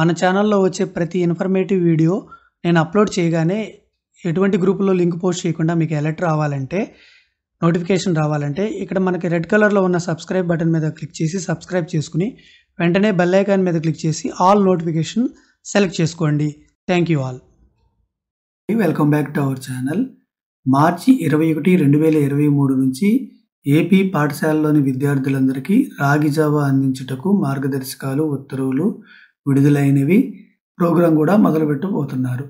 మన ఛానల్లో వచ్చే ప్రతి ఇన్ఫర్మేటివ్ వీడియో నేను అప్లోడ్ చేయగానే ఎటువంటి గ్రూపులో లింక్ పోస్ట్ చేయకుండా మీకు అలర్ట్ రావాలంటే నోటిఫికేషన్ రావాలంటే ఇక్కడ మనకి రెడ్ కలర్లో ఉన్న సబ్స్క్రైబ్ బటన్ మీద క్లిక్ చేసి సబ్స్క్రైబ్ చేసుకుని వెంటనే బెల్ ఐకాన్ మీద క్లిక్ చేసి ఆల్ నోటిఫికేషన్ సెలెక్ట్ చేసుకోండి. Thank you all welcome back to our channel మార్చి ఇరవై ఒకటి రెండు వేల ఇరవై మూడు నుంచి ఏపీ పాఠశాలలోని విద్యార్థులందరికీ రాగి జావా అందించుటకు మార్గదర్శకాలు ఉత్తర్వులు విడుదలైనవి ప్రోగ్రాం కూడా మొదలుపెట్టబోతున్నారు.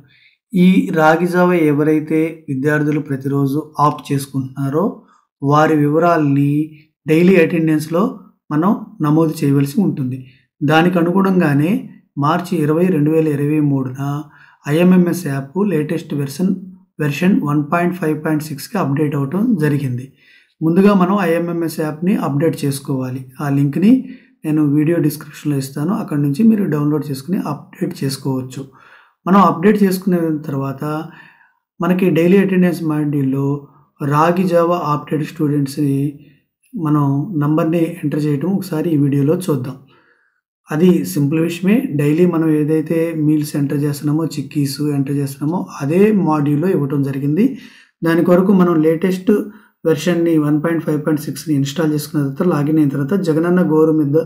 ఈ రాగిజావ ఎవరైతే విద్యార్థులు ప్రతిరోజు ఆప్ చేసుకుంటున్నారో వారి వివరాల్ని డైలీ అటెండెన్స్లో మనం నమోదు చేయవలసి ఉంటుంది. దానికి అనుగుణంగానే మార్చి ఇరవై రెండు వేల ఇరవై మూడున IMMS app latest version version one point five point సిక్స్కి అప్డేట్ అవ్వటం జరిగింది. ముందుగా మనం ఐఎంఎంఎస్ యాప్ని అప్డేట్ చేసుకోవాలి. ఆ లింక్ని నేను వీడియో డిస్క్రిప్షన్లో ఇస్తాను. అక్కడ నుంచి మీరు డౌన్లోడ్ చేసుకుని అప్డేట్ చేసుకోవచ్చు. మనం అప్డేట్ చేసుకునే తర్వాత మనకి డైలీ అటెండెన్స్ మాడ్యూల్లో రాగి జావా అప్డేట్ స్టూడెంట్స్ని మనం నంబర్ని ఎంటర్ చేయటం ఒకసారి ఈ వీడియోలో చూద్దాం. అది సింపుల్ విషయమే. డైలీ మనం ఏదైతే మీల్స్ ఎంటర్ చేస్తున్నామో చిక్కీస్ ఎంటర్ చేస్తున్నామో అదే మాడ్యూల్లో ఇవ్వటం జరిగింది. దాని కొరకు మనం లేటెస్ట్ వెర్షన్ని వన్ పాయింట్ ఫైవ్ పాయింట్ సిక్స్ని ఇన్స్టాల్ చేసుకున్న తర్వాత లాగిన్ అయిన తర్వాత జగనన్న గోరు మీద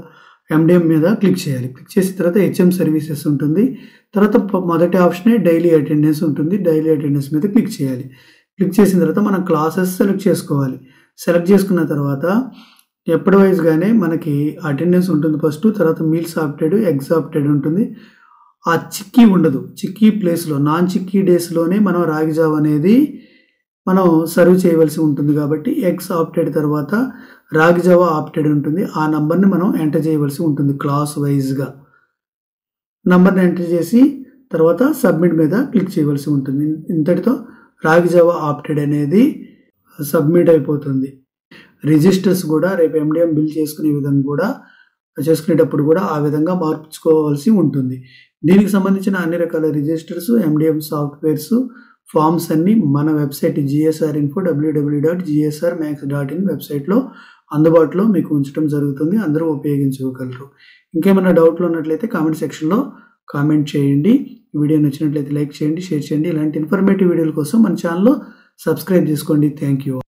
ఎండిఎం మీద క్లిక్ చేయాలి. క్లిక్ చేసిన తర్వాత హెచ్ఎం సర్వీసెస్ ఉంటుంది. తర్వాత మొదటి ఆప్షనే డైలీ అటెండెన్స్ ఉంటుంది. డైలీ అటెండెన్స్ మీద క్లిక్ చేయాలి. క్లిక్ చేసిన తర్వాత మనం క్లాసెస్ సెలెక్ట్ చేసుకోవాలి. సెలెక్ట్ చేసుకున్న తర్వాత ఎప్పటి వైజ్గానే మనకి అటెండెన్స్ ఉంటుంది ఫస్ట్. తర్వాత మీల్స్ ఆప్టెడ్ ఎగ్స్ ఆప్టెడ్ ఉంటుంది. ఆ చిక్కీ ఉండదు. చిక్కీ ప్లేస్లో నాన్ చిక్కీ డేస్లోనే మనం రాగి జావ్ అనేది మనం సర్వ్ చేయవలసి ఉంటుంది కాబట్టి ఎగ్స్ ఆప్టెడ్ తర్వాత రాగి జావా ఆప్టెడ్ ఉంటుంది. ఆ నంబర్ని మనం ఎంటర్ చేయవలసి ఉంటుంది క్లాస్ వైజ్గా నంబర్ని ఎంటర్ చేసి తర్వాత సబ్మిట్ మీద క్లిక్ చేయవలసి ఉంటుంది. ఇంతటితో రాగి జావా ఆప్టెడ్ అనేది సబ్మిట్ అయిపోతుంది. రిజిస్టర్స్ కూడా రేపు ఎండిఎం బిల్ చేసుకునే విధంగా కూడా చేసుకునేటప్పుడు కూడా ఆ విధంగా మార్చుకోవాల్సి ఉంటుంది. దీనికి సంబంధించిన అన్ని రకాల రిజిస్టర్స్ ఎండిఎం సాఫ్ట్వేర్స్ ఫామ్స్ అన్ని మన website GSR info WW dot GSR max dot in వెబ్సైట్లో అందుబాటులో మీకు ఉంచడం జరుగుతుంది. అందరూ ఉపయోగించుకోగలరు. ఇంకేమైనా డౌట్లు ఉన్నట్లయితే కామెంట్ సెక్షన్లో కామెంట్ చేయండి. వీడియో నచ్చినట్లయితే లైక్ చేయండి షేర్ చేయండి. ఇలాంటి ఇన్ఫర్మేటివ్ వీడియోల కోసం మన ఛానల్లో సబ్స్క్రైబ్ చేసుకోండి. Thank you